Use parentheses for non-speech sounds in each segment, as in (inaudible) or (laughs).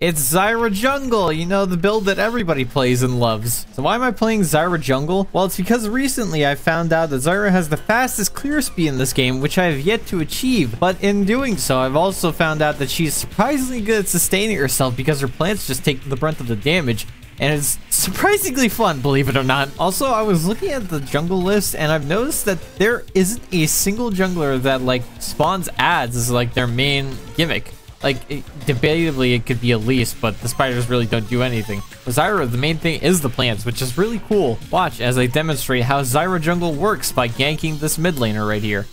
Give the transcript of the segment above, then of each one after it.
It's Zyra Jungle, you know, the build that everybody plays and loves. So why am I playing Zyra Jungle? Well, it's because recently I found out that Zyra has the fastest clear speed in this game, which I have yet to achieve. But in doing so, I've also found out that she's surprisingly good at sustaining herself because her plants just take the brunt of the damage. And it's surprisingly fun, believe it or not. Also, I was looking at the jungle list and I've noticed that there isn't a single jungler that like spawns adds as like their main gimmick. Like, it, debatably, it could be Elise, but the spiders really don't do anything. With Zyra, the main thing is the plants, which is really cool. Watch as I demonstrate how Zyra Jungle works by ganking this mid laner right here.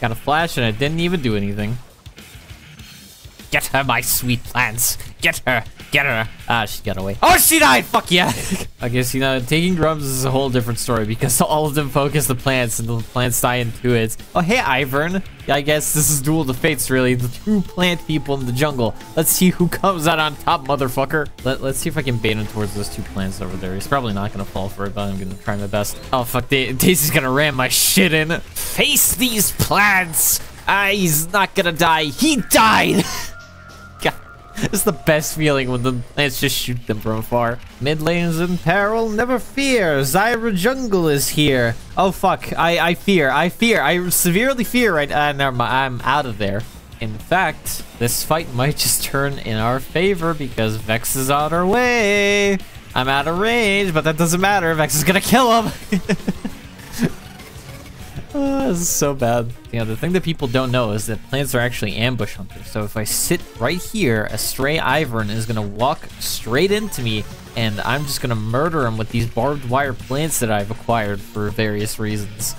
Got a flash and it didn't even do anything. Get her, my sweet plants. Get her. Get her. Ah, she got away. Oh, she died. Fuck yeah. (laughs) I guess, you know, taking drums is a whole different story because all of them focus the plants and the plants die in two hits. Oh, hey, Ivern. Yeah, I guess this is Duel of the Fates, really. The two plant people in the jungle. Let's see who comes out on top, motherfucker. Let, let's see if I can bait him towards those two plants over there. He's probably not going to fall for it, but I'm going to try my best. Oh, fuck. Da Daisy's going to ram my shit in. Face these plants. Ah, he's not going to die. He died. (laughs) (laughs) It's the best feeling when the plants just shoot them from afar. Mid lane's in peril, never fear. Zyra Jungle is here. Oh fuck, I, I fear, I fear, I severely fear right uh, never mind, I'm out of there. In fact, this fight might just turn in our favor because Vex is on our way. I'm out of range, but that doesn't matter. Vex is gonna kill him. (laughs) Oh, this is so bad. You know, the thing that people don't know is that plants are actually ambush hunters. So if I sit right here, a stray Ivern is going to walk straight into me, and I'm just going to murder him with these barbed wire plants that I've acquired for various reasons.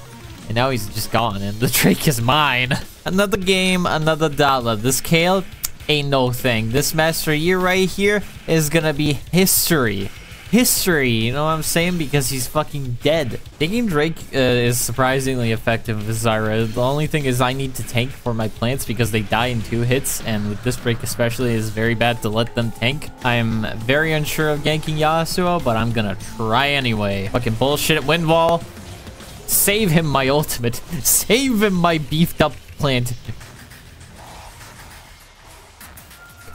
And now he's just gone, and the (laughs) Drake is mine. Another game, another dollar. This Kayle ain't no thing. This Master Yi right here is going to be history history, you know what I'm saying? Because he's fucking dead. Taking Drake uh, is surprisingly effective with Zyra. The only thing is I need to tank for my plants because they die in two hits, and with this break especially, is very bad to let them tank. I'm very unsure of ganking Yasuo, but I'm gonna try anyway. Fucking bullshit wind wall. Save him my ultimate. (laughs) Save him my beefed up plant.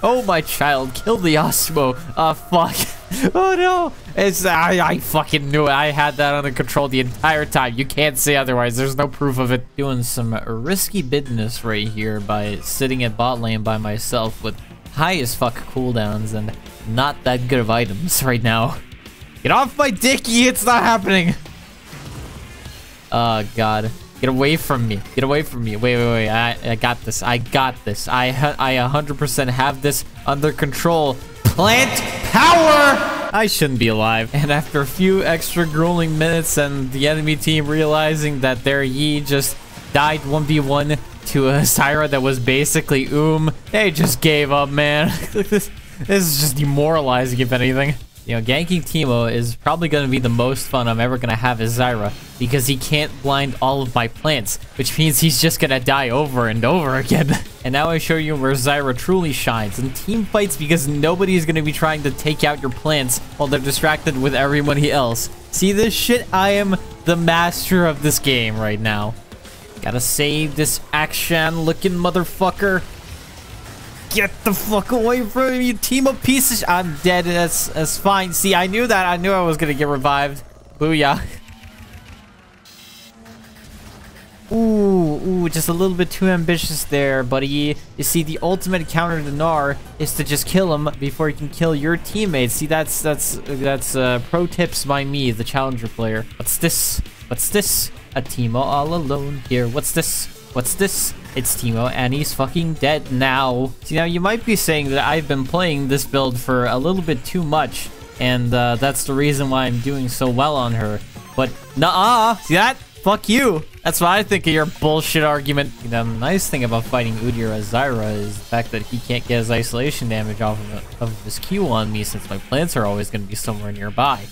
Oh, my child, kill the Osmo. Ah, fuck. (laughs) (laughs) oh, no. It's, I, I fucking knew it. I had that under control the entire time. You can't say otherwise. There's no proof of it. Doing some risky business right here by sitting at bot lane by myself with high as fuck cooldowns and not that good of items right now. (laughs) Get off my dicky. It's not happening. Oh, God. Get away from me. Get away from me. Wait, wait, wait. I, I got this. I got this. I, I 100% have this under control. Plant power! I shouldn't be alive. And after a few extra grueling minutes and the enemy team realizing that their Yi just died 1v1 to a (laughs) Zyra that was basically Oom, they just gave up, man. (laughs) this, this is just demoralizing, if anything. You know, ganking Teemo is probably going to be the most fun I'm ever going to have as Zyra because he can't blind all of my plants, which means he's just going to die over and over again. (laughs) and now I show you where Zyra truly shines in team fights because nobody is going to be trying to take out your plants while they're distracted with everybody else. See this shit? I am the master of this game right now. Gotta save this action-looking motherfucker. Get the fuck away from me, you team of pieces. I'm dead. That's that's fine. See, I knew that. I knew I was gonna get revived. Booyah. (laughs) Ooh, just a little bit too ambitious there, buddy. You see, the ultimate counter to Gnar is to just kill him before he can kill your teammates. See, that's that's that's uh, pro tips by me, the challenger player. What's this? What's this? A Teemo all alone here. What's this? What's this? It's Teemo, and he's fucking dead now. See, now you might be saying that I've been playing this build for a little bit too much, and uh, that's the reason why I'm doing so well on her. But, nah, see that? Fuck you. That's what I think of your bullshit argument. The nice thing about fighting Udyr as Zyra is the fact that he can't get his isolation damage off of, of his Q on me since my plants are always going to be somewhere nearby.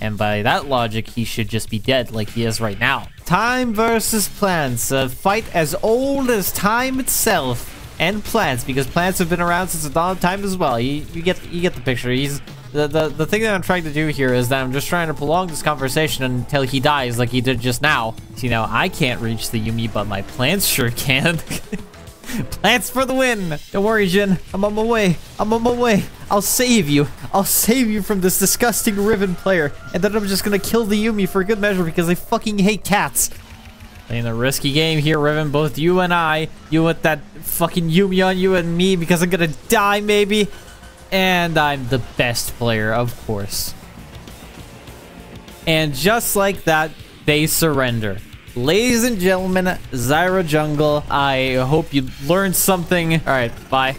And by that logic, he should just be dead like he is right now. Time versus plants. A fight as old as time itself. And plants, because plants have been around since the dawn of time as well. You, you get you get the picture. He's the, the the thing that I'm trying to do here is that I'm just trying to prolong this conversation until he dies like he did just now. You know, I can't reach the Yuumi, but my plants sure can. (laughs) Plants for the win. Don't worry, Jhin. I'm on my way. I'm on my way. I'll save you. I'll save you from this disgusting Riven player. And then I'm just gonna kill the Yuumi for good measure because I fucking hate cats. Playing a risky game here, Riven. Both you and I. You with that fucking Yuumi on you and me because I'm gonna die maybe. And I'm the best player, of course. And just like that, they surrender. Ladies and gentlemen, Zyra Jungle, I hope you learned something. All right, bye.